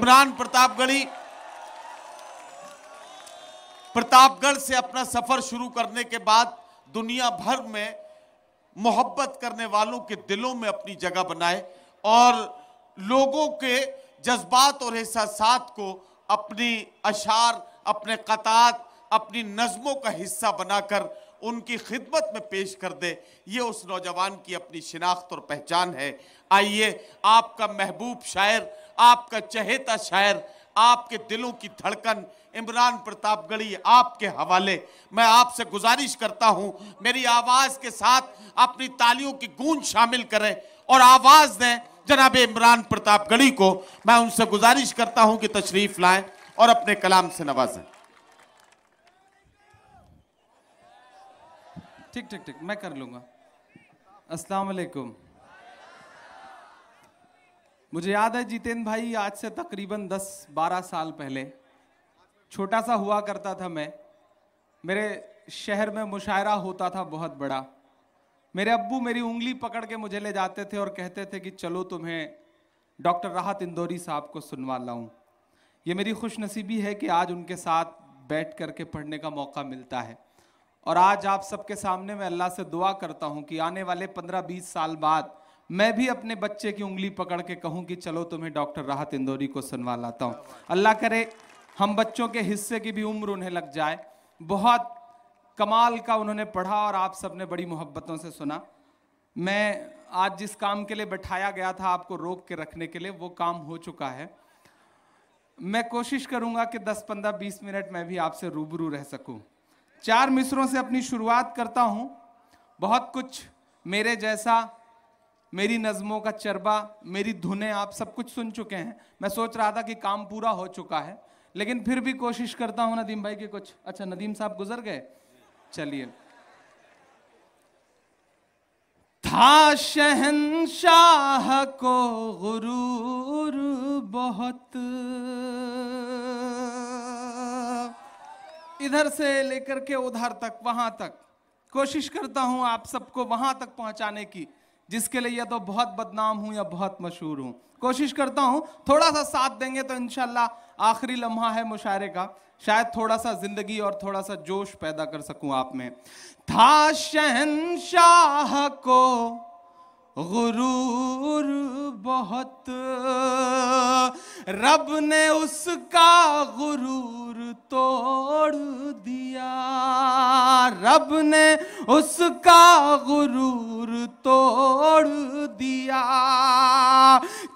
इमरान प्रतापगढ़ी प्रतापगढ़ से अपना सफ़र शुरू करने के बाद दुनिया भर में मोहब्बत करने वालों के दिलों में अपनी जगह बनाए और लोगों के जज्बात और एहसास को अपनी अशार, अपने कतात अपनी नज़मों का हिस्सा बनाकर उनकी खिदमत में पेश कर दे। ये उस नौजवान की अपनी शिनाख्त और पहचान है। आइए, आपका महबूब शायर, आपका चहेता शायर, आपके दिलों की धड़कन, इमरान प्रतापगढ़ी आपके हवाले। मैं आपसे गुजारिश करता हूँ, मेरी आवाज़ के साथ अपनी तालियों की गूंज शामिल करें और आवाज़ दें जनाब इमरान प्रतापगढ़ी को। मैं उनसे गुजारिश करता हूँ कि तशरीफ़ लाएँ और अपने कलाम से नवाजें। ठीक ठीक ठीक, मैं कर लूँगा। अस्सलाम वालेकुम मुझे याद है जितेंद्र भाई आज से तकरीबन 10-12 साल पहले। छोटा सा हुआ करता था मैं। मेरे शहर में मुशायरा होता था बहुत बड़ा। मेरे अब्बू मेरी उंगली पकड़ के मुझे ले जाते थे और कहते थे कि चलो तुम्हें डॉक्टर राहत इंदौरी साहब को सुनवा लाऊं। ये मेरी खुश नसीबी है कि आज उनके साथ बैठ करके पढ़ने का मौका मिलता है। और आज आप सबके सामने मैं अल्लाह से दुआ करता हूँ कि आने वाले 15-20 साल बाद मैं भी अपने बच्चे की उंगली पकड़ के कहूँ कि चलो तुम्हें डॉक्टर राहत इंदौरी को सुनवा लाता हूँ। अल्लाह करे हम बच्चों के हिस्से की भी उम्र उन्हें लग जाए। बहुत कमाल का उन्होंने पढ़ा और आप सबने बड़ी मोहब्बतों से सुना। मैं आज जिस काम के लिए बैठाया गया था आपको रोक के रखने के लिए, वो काम हो चुका है। मैं कोशिश करूँगा कि 10 15 20 मिनट मैं भी आपसे रूबरू रह सकूँ। चार मिसरों से अपनी शुरुआत करता हूँ। बहुत कुछ मेरे जैसा, मेरी नज़मों का चरबा, मेरी धुनें, आप सब कुछ सुन चुके हैं। मैं सोच रहा था कि काम पूरा हो चुका है, लेकिन फिर भी कोशिश करता हूँ नदीम भाई के कुछ। अच्छा नदीम साहब गुजर गए? चलिए। था शहनशाह को गुरूर बहुत। इधर से लेकर के उधर तक, वहाँ तक। कोशिश करता हूँ आप सबको वहाँ तक पहुँचाने की, जिसके लिए या तो बहुत बदनाम हूँ या बहुत मशहूर हूँ। कोशिश करता हूँ थोड़ा सा साथ देंगे तो इनशाला आखिरी लम्हा है मुशायरे का। शायद थोड़ा सा ज़िंदगी और थोड़ा सा जोश पैदा कर सकूँ आप में। था शहनशाह को गुरूर बहुत। रब ने उसका गुरूर तोड़ दिया। रब ने उसका गुरूर तोड़ दिया।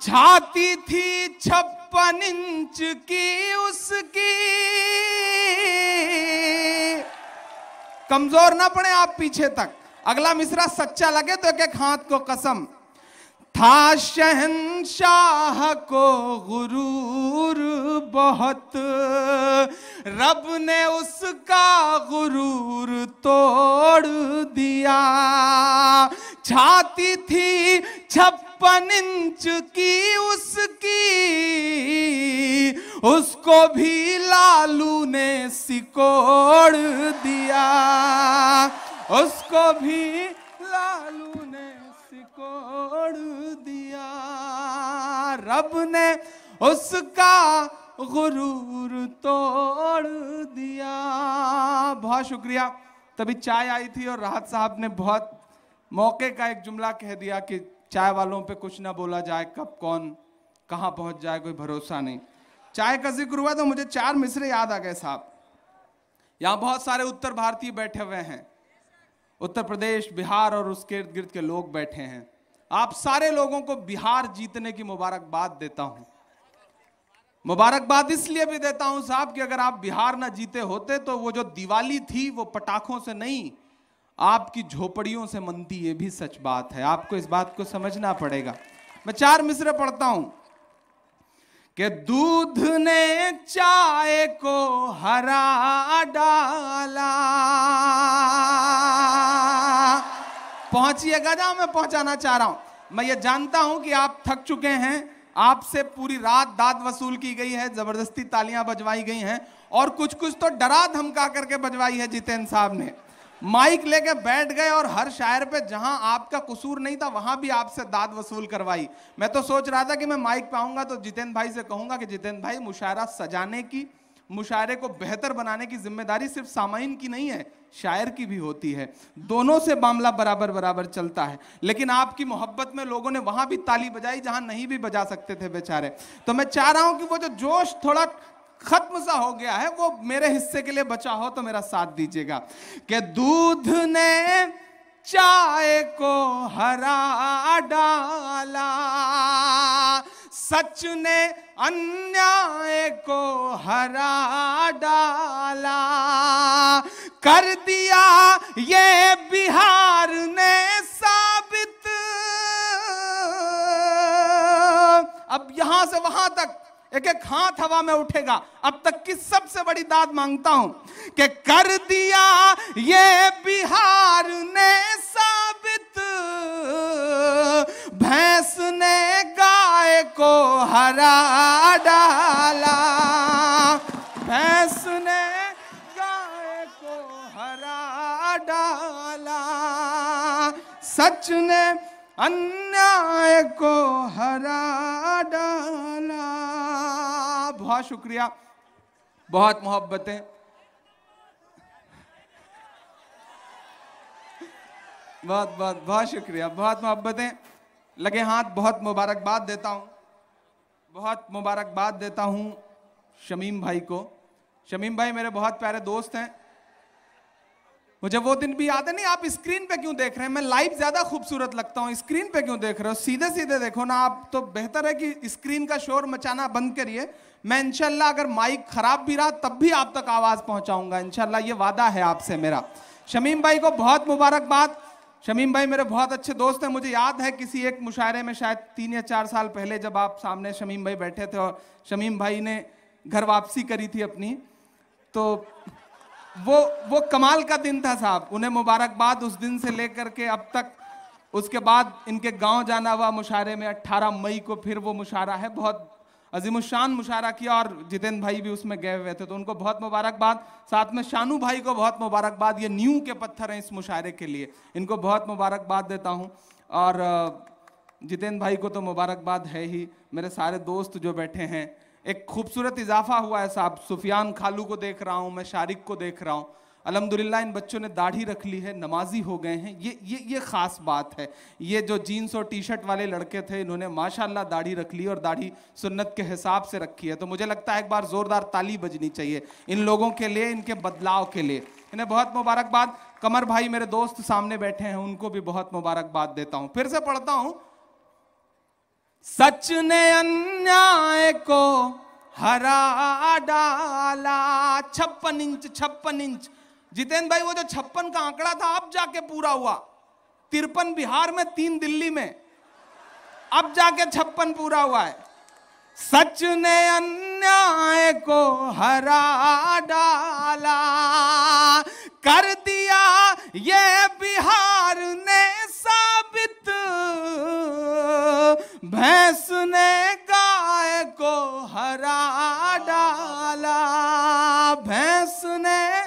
छाती थी छप्पन इंच की उसकी। कमज़ोर ना पड़े आप पीछे तक। अगला मिसरा सच्चा लगे तो एक एक हाथ को कसम। था शहनशाह को गुरूर बहुत। रब ने उसका गुरूर तोड़ दिया। छाती थी छप्पन इंच की उसकी। उसको भी लालू ने सिकोड़ दिया। उसको भी लालू ने सिकोड़ दिया। रब ने उसका गुरूर तोड़ दिया। बहुत शुक्रिया। तभी चाय आई थी और राहत साहब ने बहुत मौके का एक जुमला कह दिया कि चाय वालों पे कुछ ना बोला जाए, कब कौन, कहाँ पहुँच जाए, कोई भरोसा नहीं। चाय का ज़िक्र हुआ तो मुझे चार मिसरे याद आ गए साहब। यहाँ बहुत सारे उत्तर भारतीय बैठे हुए हैं। उत्तर प्रदेश, बिहार और उसके इर्द गिर्द के लोग बैठे हैं। आप सारे लोगों को बिहार जीतने की मुबारकबाद देता हूँ। मुबारकबाद इसलिए भी देता हूँ साहब कि अगर आप बिहार ना जीते होते तो वो जो दिवाली थी वो पटाखों से नहीं, आपकी झोपड़ियों से मनती, ये भी सच बात है। आपको इस बात को समझना पड़ेगा। मैं चार मिसरे पढ़ता हूँ कि दूध ने चाय को हरा डाला। पहुंचिएगा जहाँ मैं पहुंचाना चाह रहा हूँ। मैं ये जानता हूँ कि आप थक चुके हैं, आपसे पूरी रात दाद वसूल की गई है, ज़बरदस्ती तालियाँ बजवाई गई हैं, और कुछ कुछ तो डरा धमका करके बजवाई है जितेंद्र साहब ने। माइक लेके बैठ गए और हर शायर पे जहाँ आपका कसूर नहीं था, वहाँ भी आपसे दाद वसूल करवाई। मैं तो सोच रहा था कि मैं माइक पे आऊँगा तो जितेंद्र भाई से कहूँगा कि जितेंद्र भाई मुशायरा सजाने की मुशायरे को बेहतर बनाने की ज़िम्मेदारी सिर्फ़ सामाइन की नहीं है, शायर की भी होती है। दोनों से मामला बराबर बराबर चलता है। लेकिन आपकी मोहब्बत में लोगों ने वहाँ भी ताली बजाई जहाँ नहीं भी बजा सकते थे बेचारे। तो मैं चाह रहा हूँ कि वो जो जोश थोड़ा खत्म सा हो गया है, वो मेरे हिस्से के लिए बचा हो तो मेरा साथ दीजिएगा। कि दूध ने चाय को हरा डाला। सच ने अन्याय को हरा डाला। कर दिया ये बिहार ने साबित। अब यहाँ से वहाँ तक एक एक हाथ हवा में उठेगा। अब तक की सबसे बड़ी दाद माँगता हूँ कि कर दिया ये बिहार ने साबित। भैंस ने को हरा डाला। भैंस ने गाय को हरा डाला। सच ने अन्याय को हरा डाला। बहुत शुक्रिया। बहुत मोहब्बतें। बहुत बहुत बहुत शुक्रिया। बहुत मोहब्बतें। लगे हाथ बहुत मुबारकबाद देता हूँ। बहुत मुबारकबाद देता हूँ शमीम भाई को। शमीम भाई मेरे बहुत प्यारे दोस्त हैं। मुझे वो दिन भी याद है, नहीं, आप स्क्रीन पे क्यों देख रहे हैं? मैं लाइव ज़्यादा खूबसूरत लगता हूँ, स्क्रीन पे क्यों देख रहे हो? सीधे सीधे देखो ना, आप तो बेहतर है कि स्क्रीन का शोर मचाना बंद करिए। मैं इनशाला अगर माइक खराब भी रहा, तब भी आप तक आवाज़ पहुंचाऊँगा इनशाला ये वादा है आपसे मेरा। शमीम भाई को बहुत मुबारकबाद। शमीम भाई मेरे बहुत अच्छे दोस्त हैं, मुझे याद है किसी एक मुशायरे में शायद तीन या चार साल पहले जब आप सामने शमीम भाई बैठे थे और शमीम भाई ने घर वापसी करी थी अपनी तो वो वो कमाल का दिन था साहब। उन्हें मुबारकबाद उस दिन से लेकर के अब तक। उसके बाद इनके गाँव जाना हुआ मुशायरे में 18 मई को फिर वो मुशायरा है, बहुत अजीमुशान मुशारा किया और जितेंद्र भाई भी उसमें गए हुए थे तो उनको बहुत मुबारकबाद। साथ में शानू भाई को बहुत मुबारकबाद, ये न्यू के पत्थर हैं इस मुशायरे के लिए। इनको बहुत मुबारकबाद देता हूँ। और जितेंद्र भाई को तो मुबारकबाद है ही। मेरे सारे दोस्त जो बैठे हैं, एक खूबसूरत इजाफा हुआ है साहब। सुफियान खालू को देख रहा हूँ, मैं शारिक को देख रहा हूँ। अलहमदिल्ला इन बच्चों ने दाढ़ी रख ली है, नमाजी हो गए हैं। ये ये ये ख़ास बात है। ये जो जीन्स और टी शर्ट वाले लड़के थे, इन्होंने माशाल्लाह दाढ़ी रख ली और दाढ़ी सुन्नत के हिसाब से रखी है। तो मुझे लगता है एक बार ज़ोरदार ताली बजनी चाहिए इन लोगों के लिए, इनके बदलाव के लिए। इन्हें बहुत मुबारकबाद। कमर भाई मेरे दोस्त सामने बैठे हैं, उनको भी बहुत मुबारकबाद देता हूँ। फिर से पढ़ता हूँ। सच ने अन्याय को हरा डाला, छप्पन इंच छप्पन इंच। जितेंद्र भाई, वो जो छप्पन का आंकड़ा था, अब जाके पूरा हुआ। तिरपन बिहार में, तीन दिल्ली में। अब जाके छप्पन पूरा हुआ है। सच ने अन्याय को हरा डाला, कर दिया ये बिहार ने साबित। भैंस ने गाय को हरा डाला, भैंस ने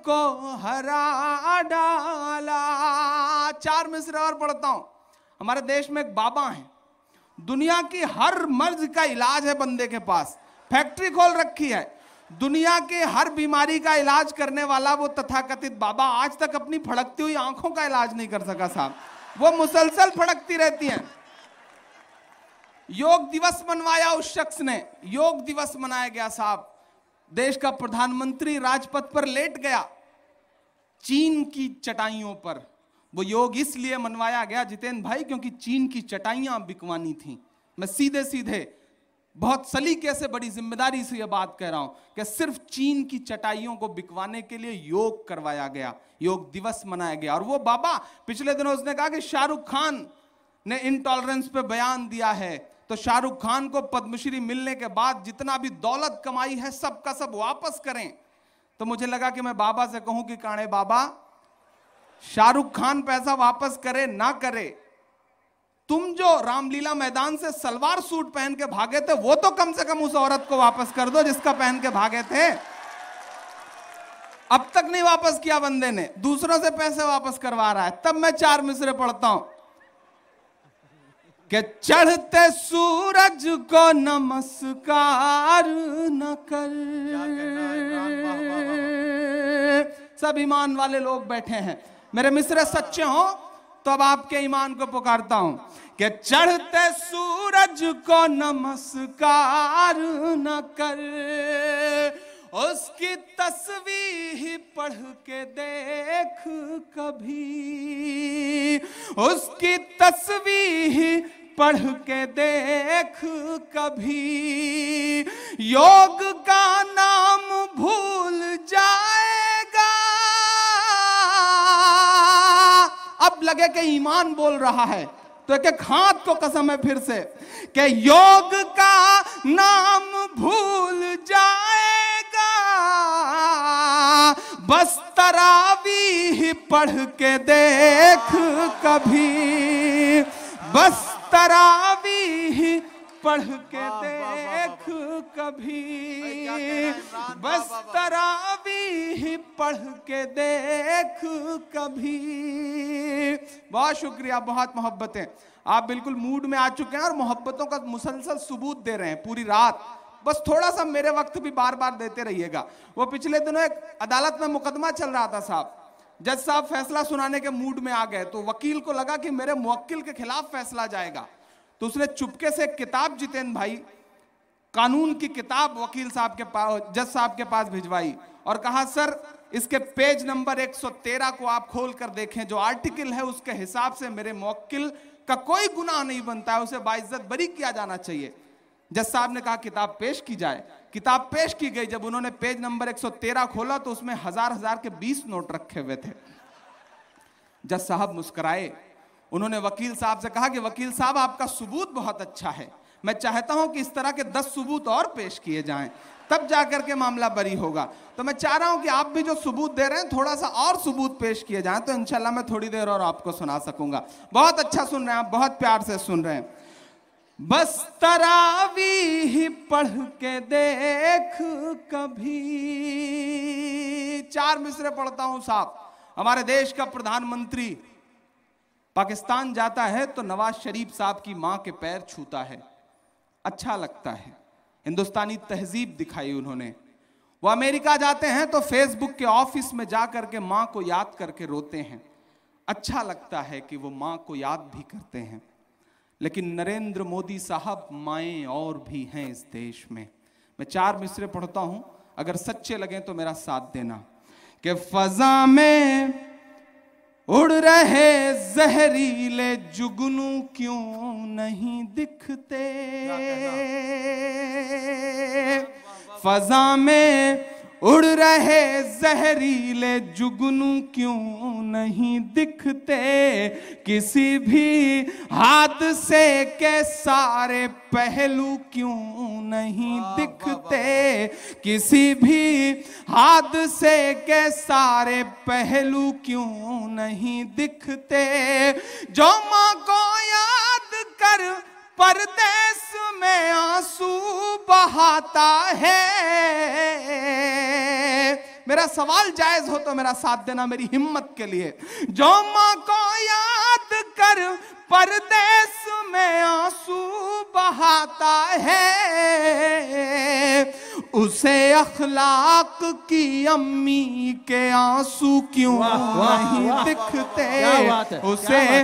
को हरा डाला। चार मिसरे और पढ़ता हूँ। हमारे देश में एक बाबा हैं। दुनिया की हर मर्ज का इलाज है बंदे के पास। फैक्ट्री खोल रखी है। दुनिया के हर बीमारी का इलाज करने वाला वो तथाकथित बाबा आज तक अपनी फड़कती हुई आँखों का इलाज नहीं कर सका साहब। वो मुसलसल फड़कती रहती हैं। योग दिवस मनवाया उस शख्स ने। योग दिवस मनाया गया साहब। देश का प्रधानमंत्री राजपथ पर लेट गया। चीन की चटाइयों पर। वो योग इसलिए मनवाया गया जितेंद्र भाई, क्योंकि चीन की चटाइयाँ बिकवानी थी। मैं सीधे सीधे बहुत सलीके से बड़ी ज़िम्मेदारी से यह बात कह रहा हूँ कि सिर्फ़ चीन की चटाइयों को बिकवाने के लिए योग करवाया गया, योग दिवस मनाया गया। और वो बाबा, पिछले दिनों उसने कहा कि शाहरुख खान ने इंटॉलरेंस पे बयान दिया है। तो शाहरुख खान को पद्मश्री मिलने के बाद जितना भी दौलत कमाई है सब का सब वापस करें। तो मुझे लगा कि मैं बाबा से कहूँ कि काणे बाबा, शाहरुख खान पैसा वापस करे ना करे, तुम जो रामलीला मैदान से सलवार सूट पहन के भागे थे, वो तो कम से कम उस औरत को वापस कर दो जिसका पहन के भागे थे। अब तक नहीं वापस किया बंदे ने, दूसरों से पैसे वापस करवा रहा है। तब मैं चार मिसरे पढ़ता हूँ। कि चढ़ते सूरज को नमस्कार न कर। सब ईमान वाले लोग बैठे हैं। मेरे मिस्र सच्चे हो? तो अब आपके ईमान को पुकारता हूँ। कि चढ़ते सूरज को नमस्कार न कर। उसकी तस्वीर पढ़ के देख कभी। उसकी तस्वीर पढ़ के देख कभी। योग का नाम भूल जाएगा। अब लगे कि ईमान बोल रहा है तो एक एक हाथ को कसम है फिर से, कि योग का नाम भूल जाएगा। बस तरावी पढ़ के देख कभी। बस तरावी पढ़ के देख कभी। बस तरावी पढ़ के देख कभी। बहुत शुक्रिया बहुत मोहब्बतें। आप बिल्कुल मूड में आ चुके हैं और मोहब्बतों का मुसलसल सबूत दे रहे हैं पूरी रात। बस थोड़ा सा मेरे वक्त भी बार बार देते रहिएगा। वो पिछले दिनों एक अदालत में मुकदमा चल रहा था साहब। जज साहब फैसला सुनाने के मूड में आ गए तो वकील को लगा कि मेरे मुवक्किल के खिलाफ फैसला जाएगा। तो उसने चुपके से किताब जितेंद्र भाई, कानून की किताब वकील साहब के पास जज साहब के पास भिजवाई और कहा, सर, इसके पेज नंबर 113 को आप खोल कर देखें। जो आर्टिकल है उसके हिसाब से मेरे मुवक्किल का कोई गुनाह नहीं बनता है, उसे बाइज्जत बरी किया जाना चाहिए। जज साहब ने कहा, किताब पेश की जाए। किताब पेश की गई, जब उन्होंने पेज नंबर 113 खोला तो उसमें हज़ार हज़ार के 20 नोट रखे हुए थे। जज साहब मुस्कुराए। उन्होंने वकील साहब से कहा कि, वकील साहब, आपका सबूत बहुत अच्छा है। मैं चाहता हूँ कि इस तरह के दस सबूत और पेश किए जाएँ। तब जाकर के मामला बरी होगा। तो मैं चाह रहा हूँ कि आप भी जो सबूत दे रहे हैं, थोड़ा सा और सबूत पेश किए जाएँ तो इंशाल्लाह मैं थोड़ी देर और आपको सुना सकूँगा। बहुत अच्छा सुन रहे हैं आप, बहुत प्यार से सुन रहे हैं। बस तरावी ही पढ़ के देख कभी। चार मिसरे पढ़ता हूँ साहब। हमारे देश का प्रधानमंत्री पाकिस्तान जाता है तो नवाज़ शरीफ साहब की माँ के पैर छूता है। अच्छा लगता है। हिंदुस्तानी तहजीब दिखाई उन्होंने। वो अमेरिका जाते हैं तो फेसबुक के ऑफ़िस में जाकर के माँ को याद करके रोते हैं। अच्छा लगता है कि वो माँ को याद भी करते हैं। लेकिन नरेंद्र मोदी साहब माएँ और भी हैं इस देश में। मैं चार मिसरे पढ़ता हूँ अगर सच्चे लगे तो मेरा साथ देना। कि फजा में उड़ रहे जहरीले जुगनू क्यों नहीं दिखते? फजा में उड़ रहे जहरीले जुगनू क्यों नहीं दिखते? किसी भी हादसे के सारे पहलू क्यों नहीं दिखते? किसी भी हादसे के सारे पहलू क्यों नहीं दिखते? जो माँ को याद कर परदेश में आँसू बहाता है। मेरा सवाल जायज़ हो तो मेरा साथ देना मेरी हिम्मत के लिए। जो माँ को याद कर परदेस में आँसू बहाता है उसे अखलाक की अम्मी के आँसू क्यों नहीं दिखते? उसे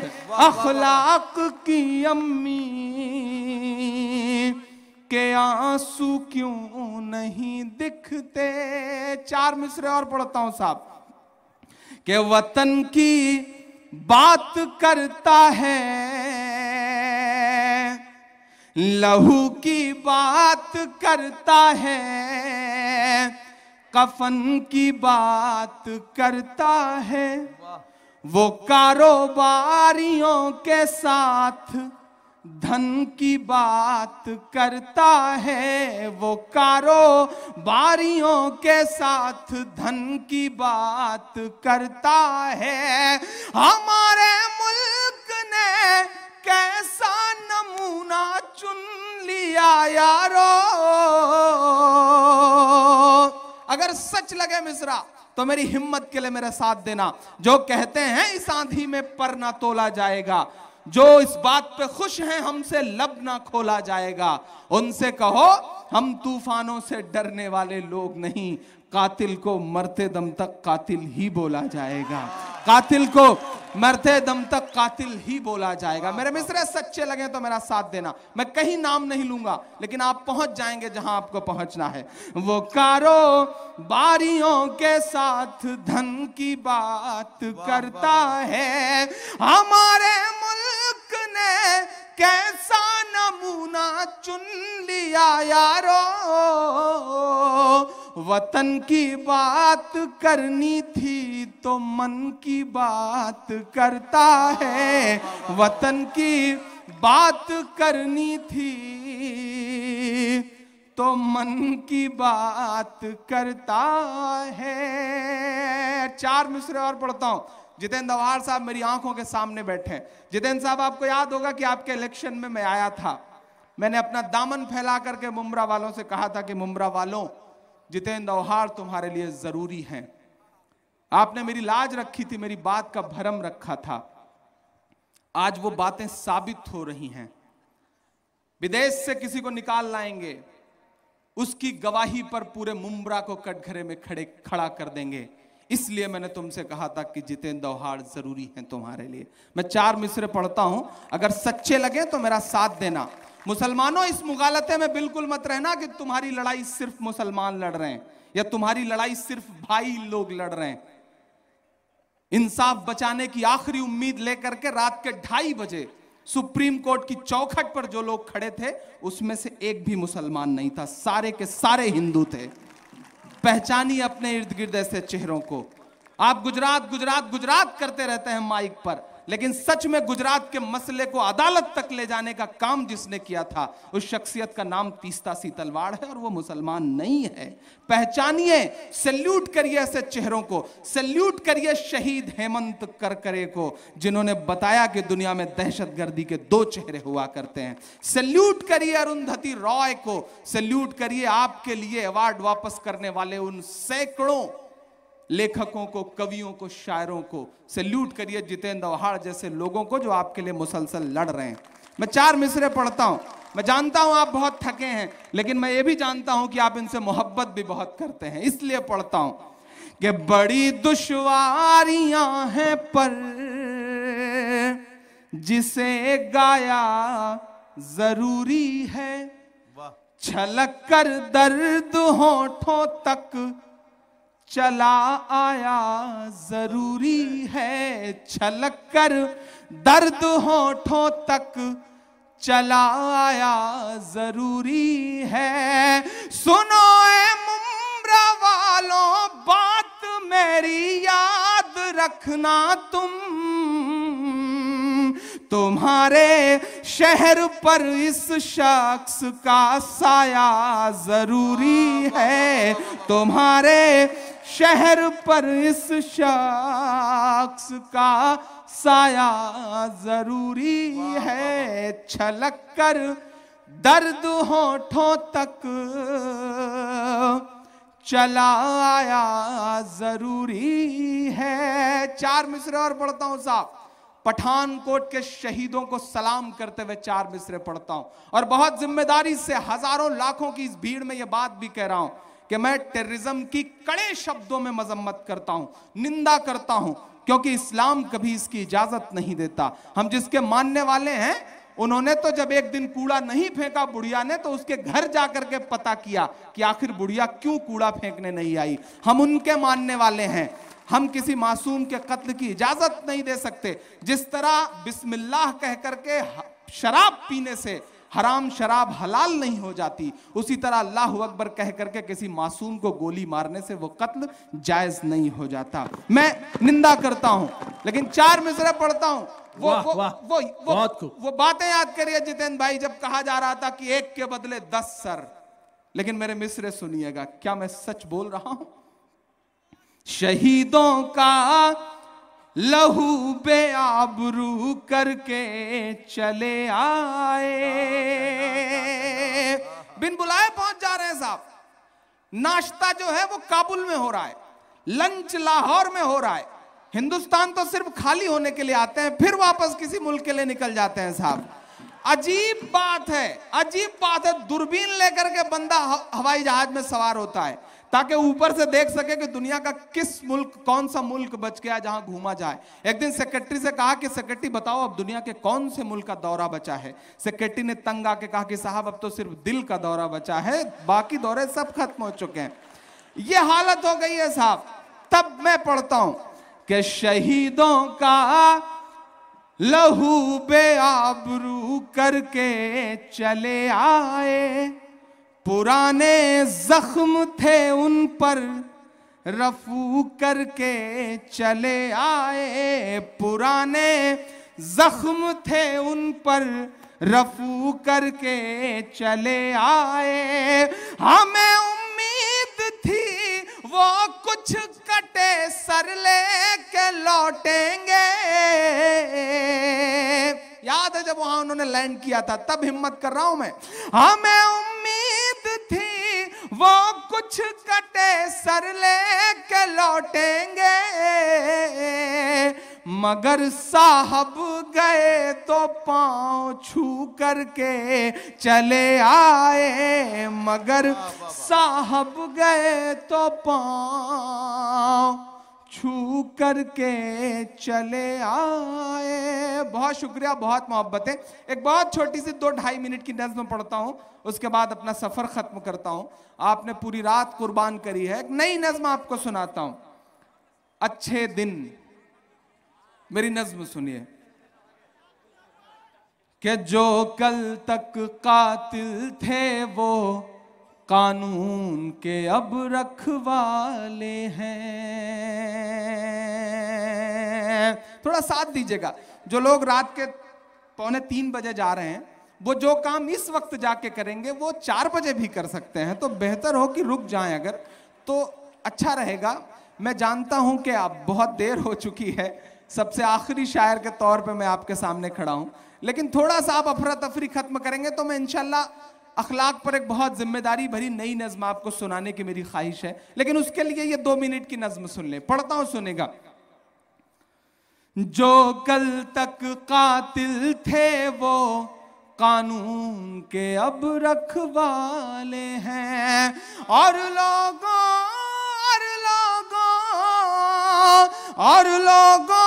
अखलाक की अम्मी के आँसू क्यों नहीं दिखते? चार मिसरे और पढ़ता हूँ साहब। के वतन की बात करता है लहू की बात करता है, कफन की बात करता है, वो कारोबारियों के साथ धन की बात करता है, वो कारोबारियों के साथ धन की बात करता है। हमारे मुल्क ने कैसा नमूना चुन लिया यारो। अगर सच लगे मिश्रा तो मेरी हिम्मत के लिए मेरा साथ देना। जो कहते हैं, इस आंधी में पर ना तोला जाएगा। जो इस बात पे खुश हैं, हमसे लब ना खोला जाएगा। उनसे कहो, हम तूफानों से डरने वाले लोग नहीं। कातिल को मरते दम तक कातिल ही बोला जाएगा। कातिल को मरते दम तक कातिल ही बोला जाएगा। मेरे मिस्र सच्चे लगे तो मेरा साथ देना। मैं कहीं नाम नहीं लूँगा लेकिन आप पहुँच जाएँगे जहाँ आपको पहुँचना है। वो कारो बारियों के साथ धन की बात करता है। हमारे मुल्क ने कैसा नमूना चुन लिया यारो? वतन की बात करनी थी तो मन की बात करता है। वतन की बात करनी थी तो मन की बात करता है। चार मिसरे और पढ़ता हूँ। जितेंद्र दवार साहब मेरी आँखों के सामने बैठे हैं। जितेंद्र साहब, आपको याद होगा कि आपके इलेक्शन में मैं आया था। मैंने अपना दामन फैला करके मुमरा वालों से कहा था कि मुमरा वालों, जितेंद्र ओहार तुम्हारे लिए ज़रूरी हैं। आपने मेरी लाज रखी थी, मेरी बात का भरम रखा था। आज वो बातें साबित हो रही हैं। विदेश से किसी को निकाल लाएँगे, उसकी गवाही पर पूरे मुमरा को कटघरे में खड़े, खड़ा कर देंगे। इसलिए मैंने तुमसे कहा था कि जितेंद्र दौहाड़ ज़रूरी है तुम्हारे लिए। मैं चार मिसरे पढ़ता हूँ। अगर सच्चे लगे तो मेरा साथ देना। मुसलमानों, इस मुगालते में बिल्कुल मत रहना कि तुम्हारी लड़ाई सिर्फ़ मुसलमान लड़ रहे हैं, या तुम्हारी लड़ाई सिर्फ़ भाई लोग लड़ रहे हैं। इंसाफ बचाने की आखिरी उम्मीद लेकर के रात के ढाई बजे सुप्रीम कोर्ट की चौखट पर जो लोग खड़े थे, उसमें से एक भी मुसलमान नहीं था। सारे के सारे हिंदू थे। पहचानिए अपने इर्द गिर्द ऐसे चेहरों को। आप गुजरात गुजरात गुजरात करते रहते हैं माइक पर। लेकिन सच में गुजरात के मसले को अदालत तक ले जाने का काम जिसने किया था, उस शख्सियत का नाम तीस्ता सी तलवार है और वो मुसलमान नहीं है। पहचानिए, सल्यूट करिए ऐसे चेहरों को, सल्यूट करिए शहीद हेमंत करकरे को, जिन्होंने बताया कि दुनिया में दहशतगर्दी के दो चेहरे हुआ करते हैं। सल्यूट करिए अरुंधति रॉय को, सल्यूट करिए आपके लिए अवार्ड वापस करने वाले उन सैकड़ों लेखकों को कवियों को शायरों को सल्यूट करिए जितेंद्र वहाड़ जैसे लोगों को जो आपके लिए मुसलसल लड़ रहे हैं। मैं चार मिसरे पढ़ता हूँ। मैं जानता हूँ आप बहुत थके हैं लेकिन मैं ये भी जानता हूँ कि आप इनसे मोहब्बत भी बहुत करते हैं इसलिए पढ़ता हूँ। कि बड़ी दुश्वारियाँ हैं पर जिसे गाया ज़रूरी है छलक कर दर्द होठों तक चला आया, ज़रूरी है छलक कर। दर्द होठों तक चला आया, ज़रूरी है। सुनो ए मुमरा वालों, बात मेरी याद रखना तुम। तुम्हारे शहर पर इस शख्स का साया ज़रूरी है। तुम्हारे शहर पर इस शख्स का साया ज़रूरी है। छलक कर दर्द होठों तक चला आया ज़रूरी है। चार मिसरे और पढ़ता हूँ साहब। पठानकोट के शहीदों को सलाम करते हुए चार मिसरे पढ़ता हूँ। और बहुत ज़िम्मेदारी से हज़ारों लाखों की इस भीड़ में यह बात भी कह रहा हूँ। कि मैं टेररिज्म की कड़े शब्दों में मजम्मत करता हूँ, निंदा करता हूँ, क्योंकि इस्लाम कभी इसकी इजाज़त नहीं देता। हम जिसके मानने वाले हैं, उन्होंने तो जब एक दिन कूड़ा नहीं फेंका बुढ़िया ने तो उसके घर जाकर के पता किया कि आखिर बुढ़िया क्यों कूड़ा फेंकने नहीं आई। हम उनके मानने वाले हैं। हम किसी मासूम के कत्ल की इजाज़त नहीं दे सकते। जिस तरह बिस्मिल्लाह कह करके शराब पीने से हराम शराब हलाल नहीं हो जाती। उसी तरह अल्लाह अकबर कह करके किसी मासूम को गोली मारने से वो कत्ल जायज़ नहीं हो जाता। मैं निंदा करता हूँ लेकिन चार मिसरे पढ़ता हूँ। वो वाह, वो, वाह, वो वो बहुत खूब। वो बातें याद करिए जितेंद्र भाई जब कहा जा रहा था कि एक के बदले दस सर। लेकिन मेरे मिसरे सुनिएगा क्या मैं सच बोल रहा हूँ? शहीदों का लहू बेआबरू करके चले आए। बिन बुलाए पहुँच जा रहे हैं साहब। नाश्ता जो है वो काबुल में हो रहा है, लंच लाहौर में हो रहा है। हिंदुस्तान तो सिर्फ़ खाली होने के लिए आते हैं, फिर वापस किसी मुल्क के लिए निकल जाते हैं साहब। अजीब बात है, अजीब बात है, दूरबीन लेकर के बंदा हवाई जहाज़ में सवार होता है। ताकि ऊपर से देख सके कि दुनिया का किस मुल्क, कौन सा मुल्क बच गया जहाँ घूमा जाए। एक दिन सेक्रेटरी से कहा कि, सेक्रेटरी, बताओ अब दुनिया के कौन से मुल्क का दौरा बचा है? सेक्रेटरी ने तंग आके कहा कि, साहब, अब तो सिर्फ़ दिल का दौरा बचा है, बाकी दौरे सब खत्म हो चुके हैं। ये हालत हो गई है साहब। तब मैं पढ़ता हूँ कि शहीदों का लहू बे आबरू करके चले आए। पुराने जख्म थे उन पर, रफू करके चले आए। पुराने जख्म थे उन पर, रफू करके चले आए। हमें उम्मीद थी वो कुछ कटे सर लेके लौटेंगे। याद है जब वहाँ उन्होंने लैंड किया था, तब हिम्मत कर रहा हूँ मैं। हमें वो कुछ कटे सर ले के लौटेंगे। मगर साहब गए तो पाँव छू करके चले आए। मगर साहब गए तो पाँव छू करके चले आए। बहुत शुक्रिया, बहुत मोहब्बत। है एक बहुत छोटी सी दो ढाई मिनट की नज्म पढ़ता हूँ, उसके बाद अपना सफ़र खत्म करता हूँ। आपने पूरी रात कुर्बान करी है। एक नई नज्म आपको सुनाता हूँ। अच्छे दिन। मेरी नज्म सुनिए। कि जो कल तक कातिल थे वो कानून के अब रखवाले हैं। थोड़ा साथ दीजिएगा। जो लोग रात के पौने तीन बजे जा रहे हैं, वो जो काम इस वक्त जाके करेंगे, वो चार बजे भी कर सकते हैं। तो बेहतर हो कि रुक जाएँ अगर तो अच्छा रहेगा। मैं जानता हूँ कि आप बहुत देर हो चुकी है। सबसे आखिरी शायर के तौर पे मैं आपके सामने खड़ा हूँ। लेकिन थोड़ा सा आप अफरा तफरी खत्म करेंगे तो मैं इनशाला अखलाक पर एक बहुत ज़िम्मेदारी भरी नई नज्म आपको सुनाने की मेरी ख्वाहिश है। लेकिन उसके लिए ये दो मिनट की नज्म सुन ले। पढ़ता हूँ, सुनेगा। जो कल तक कातिल थे वो कानून के अब रखवाले हैं। और लोगों और लोगों और लोगों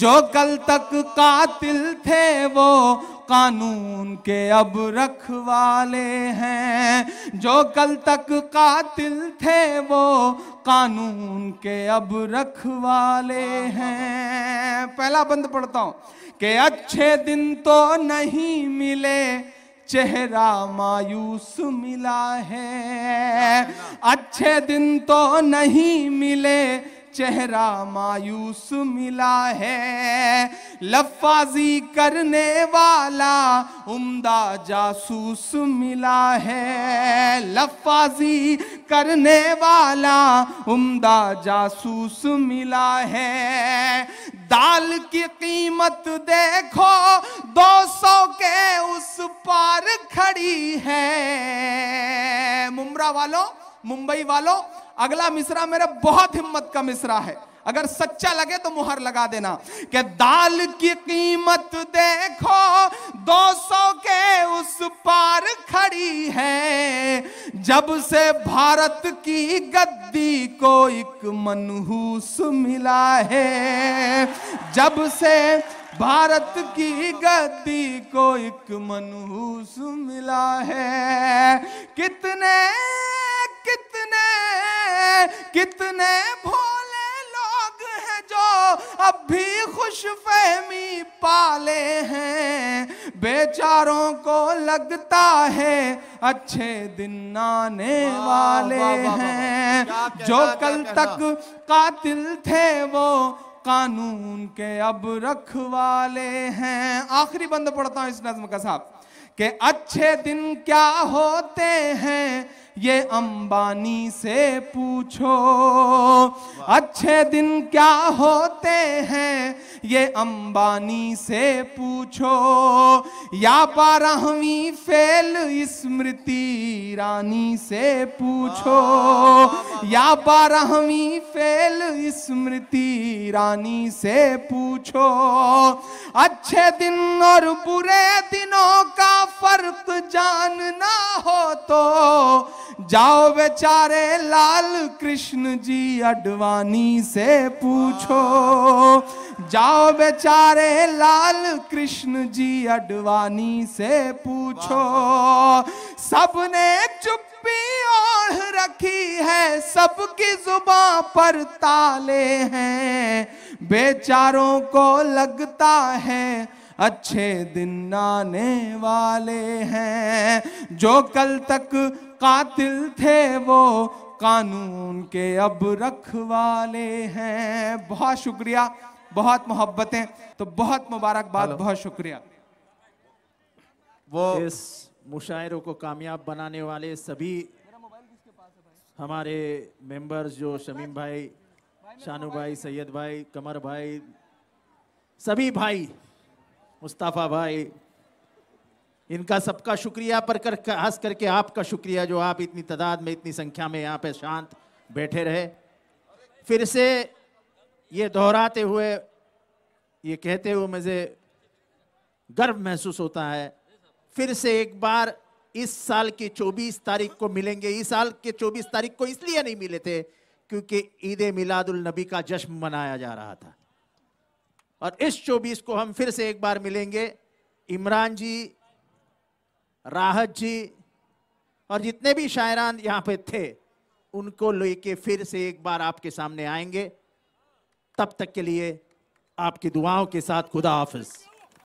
जो कल तक कातिल थे वो कानून के अब रखवाले हैं। जो कल तक कातिल थे वो कानून के अब रखवाले हैं। पहला बंद पढ़ता हूँ। कि अच्छे दिन तो नहीं मिले, चेहरा मायूस मिला है। अच्छे दिन तो नहीं मिले चेहरा मायूस मिला है। लफाजी करने वाला उम्दा जासूस मिला है। लफाजी करने वाला उम्दा जासूस मिला है। दाल की कीमत देखो, दो सौ के उस पार खड़ी है। मुमरा वालों, मुंबई वालों अगला मिसरा मेरा बहुत हिम्मत का मिसरा है। अगर सच्चा लगे तो मुहर लगा देना। कि दाल की कीमत देखो 200 के उस पार खड़ी है। जब से भारत की गद्दी को एक मनहूस मिला है, जब से भारत की गद्दी को एक मनहूस मिला है। कितने कितने कितने भोले लोग हैं जो अब भी खुश फहमी पाले हैं। बेचारों को लगता है अच्छे दिन आने वाले हैं। जो कल तक कातिल थे वो कानून के अब रखवाले हैं। आखिरी बंद पढ़ता हूँ इस नज्म का साहब, के अच्छे दिन क्या होते हैं ये अंबानी से पूछो, अच्छे दिन क्या होते हैं? ये अंबानी से पूछो, या बारहवीं फेल स्मृति ईरानी से पूछो, या बारहवीं फेल स्मृति ईरानी से पूछो। अच्छे दिन और बुरे दिनों का फ़र्क जानना हो तो जाओ बेचारे लाल कृष्ण जी अडवाणी से पूछो। जाओ बेचारे लाल कृष्ण जी अडवाणी से पूछो। सबने चुप्पी ओढ़ रखी है, सबकी जुबां पर ताले हैं। बेचारों को लगता है अच्छे दिन आने वाले हैं। जो कल तक कातिल थे वो कानून के अब रखवाले हैं। बहुत शुक्रिया बहुत मोहब्बतें। तो बहुत मुबारकबाद बहुत शुक्रिया। वो इस मुशायरों को कामयाब बनाने वाले सभी हमारे मेंबर्स जो शमीम भाई शानू भाई सैयद भाई कमर भाई सभी भाई मुस्ताफ़ा भाई, इनका सबका शुक्रिया पर कर, खास करके आपका शुक्रिया जो आप इतनी तादाद में, इतनी संख्या में यहाँ पे शांत बैठे रहे। फिर से ये दोहराते हुए, ये कहते हुए मुझे गर्व महसूस होता है। फिर से एक बार इस साल की 24 तारीख को मिलेंगे। इस साल के 24 तारीख को इसलिए नहीं मिले थे क्योंकि ईद मिलादुल नबी का जश्न मनाया जा रहा था। और इस 24 को हम फिर से एक बार मिलेंगे। इमरान जी, राहत जी और जितने भी शायरान यहाँ पे थे, उनको लेके फिर से एक बार आपके सामने आएँगे। तब तक के लिए आपकी दुआओं के साथ खुदा हाफिज़।